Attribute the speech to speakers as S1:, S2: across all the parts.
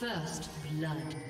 S1: First blood.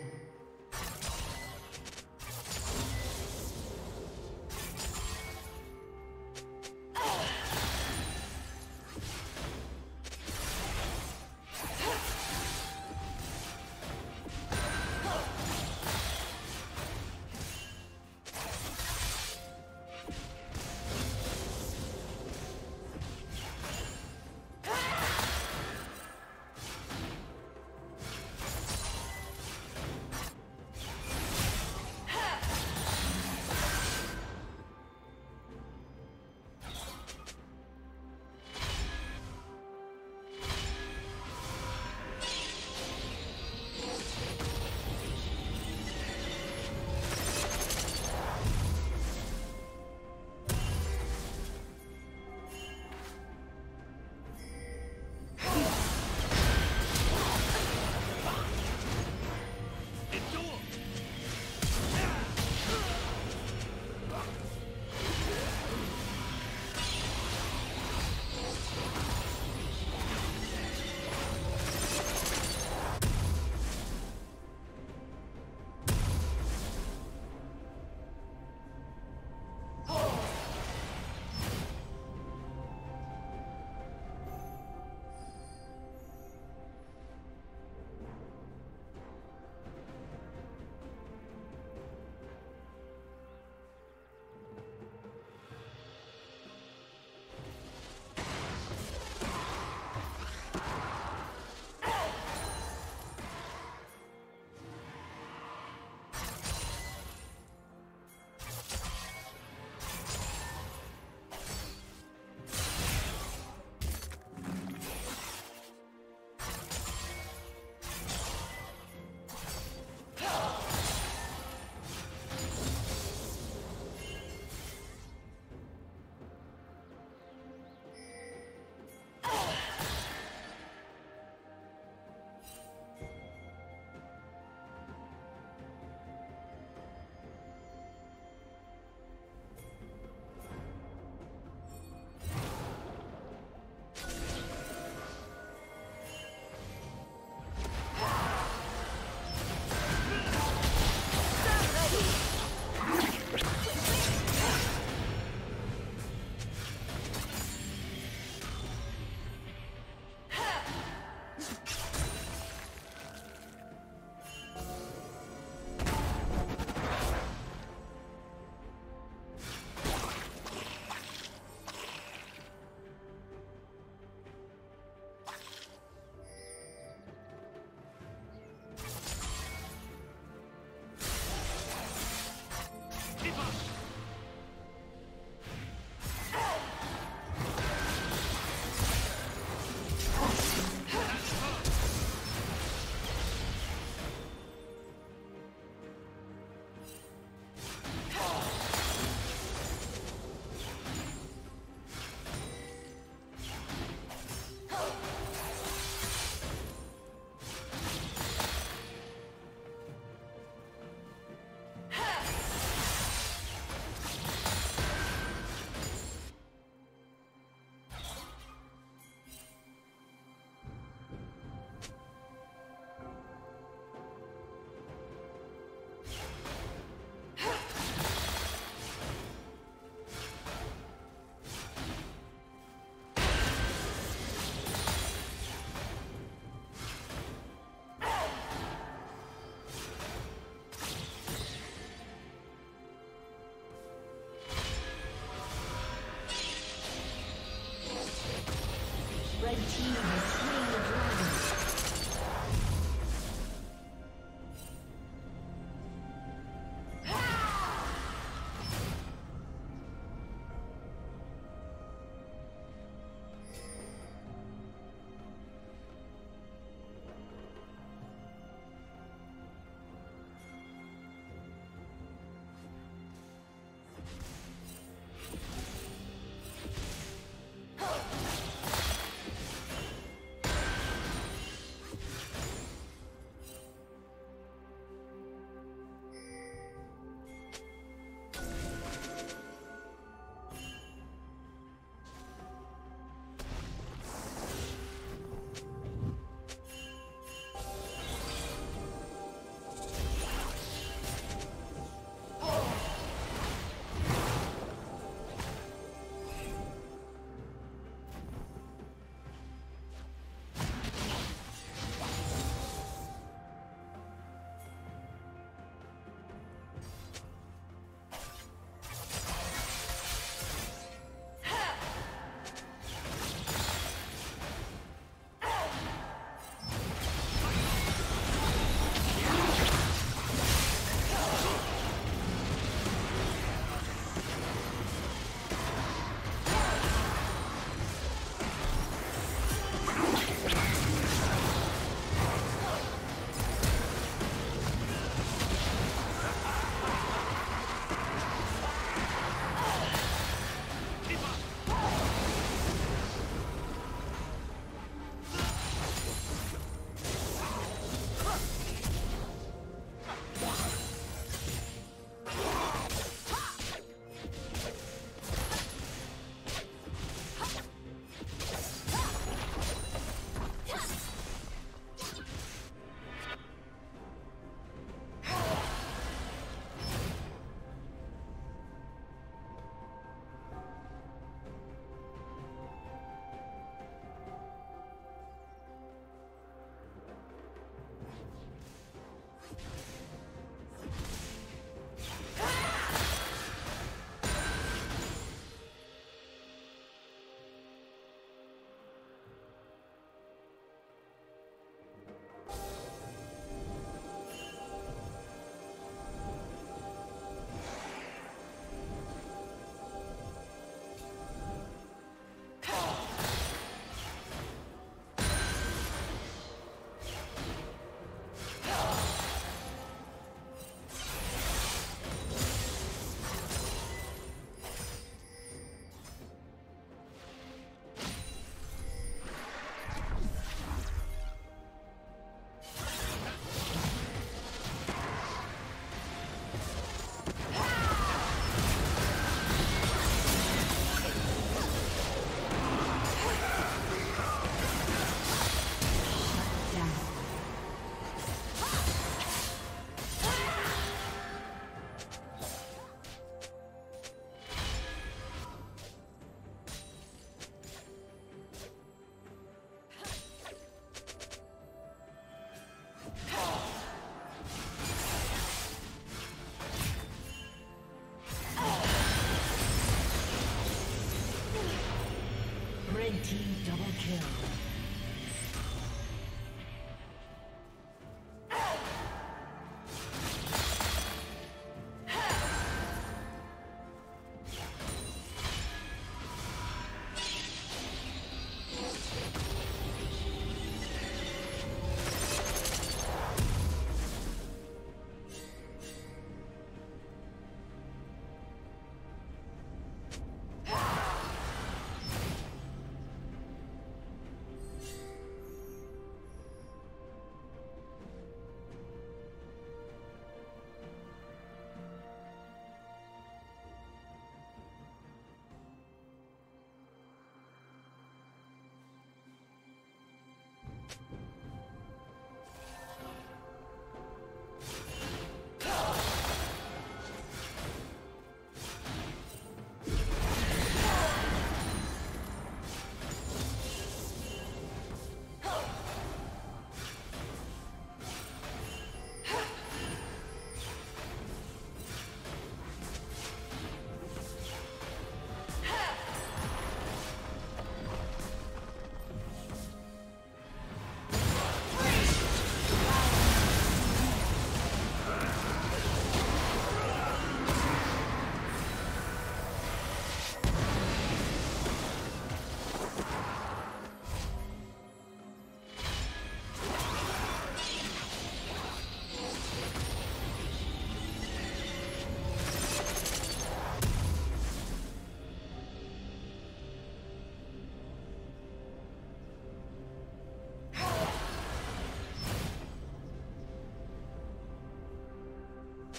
S1: Team double kill.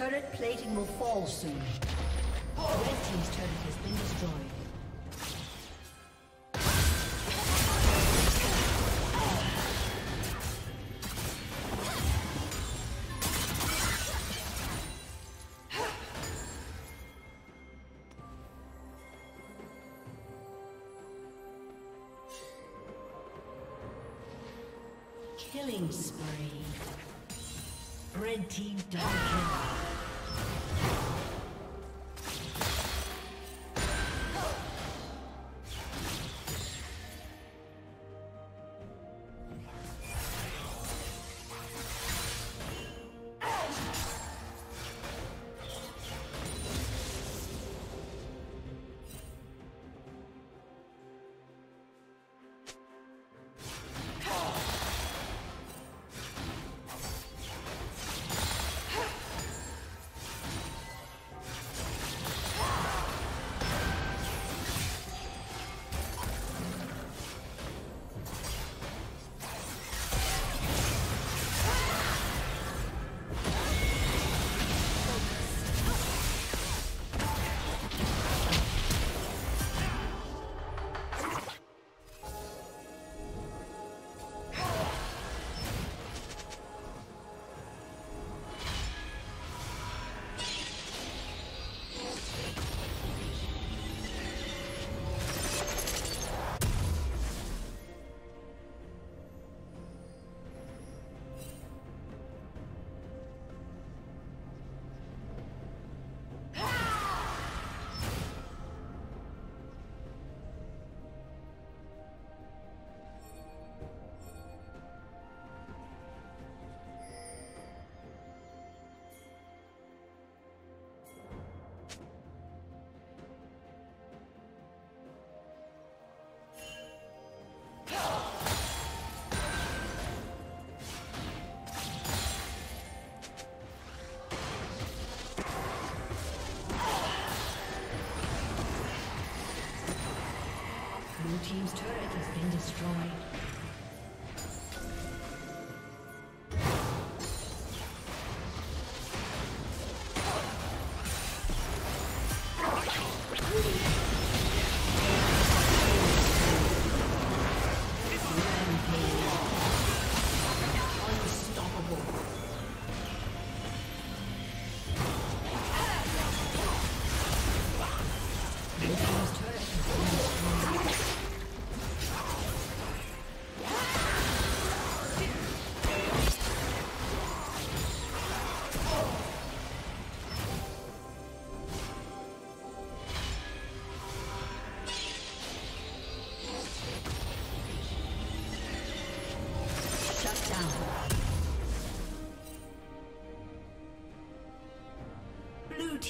S1: Turret plating will fall soon. Red Team's turret has been destroyed. Killing spree. Red team double kill.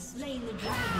S1: Slain the dragon.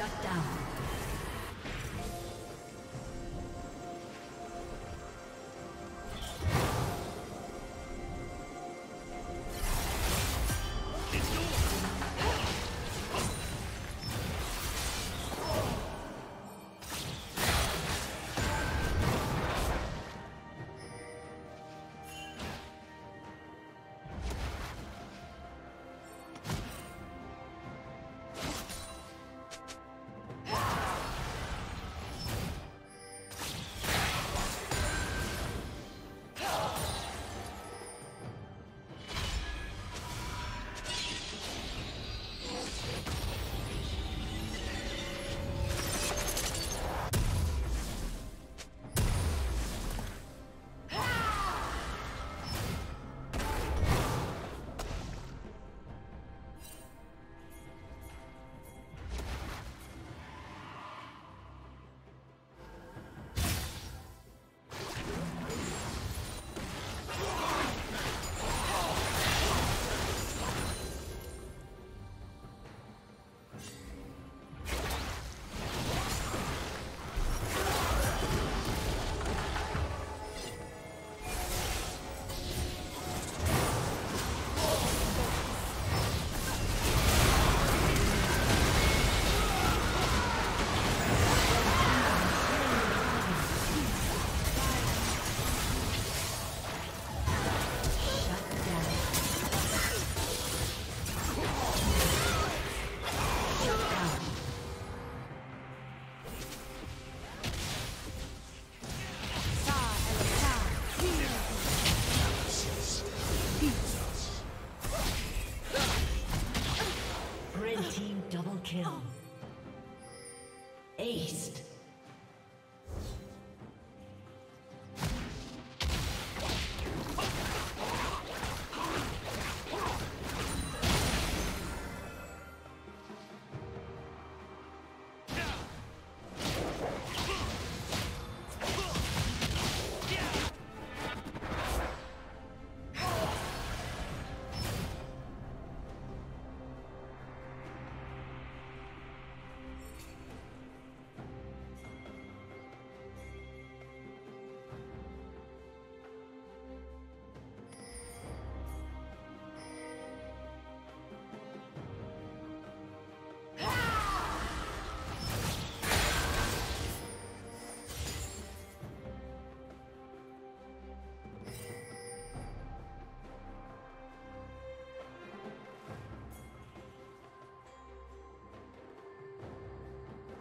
S1: Shut down.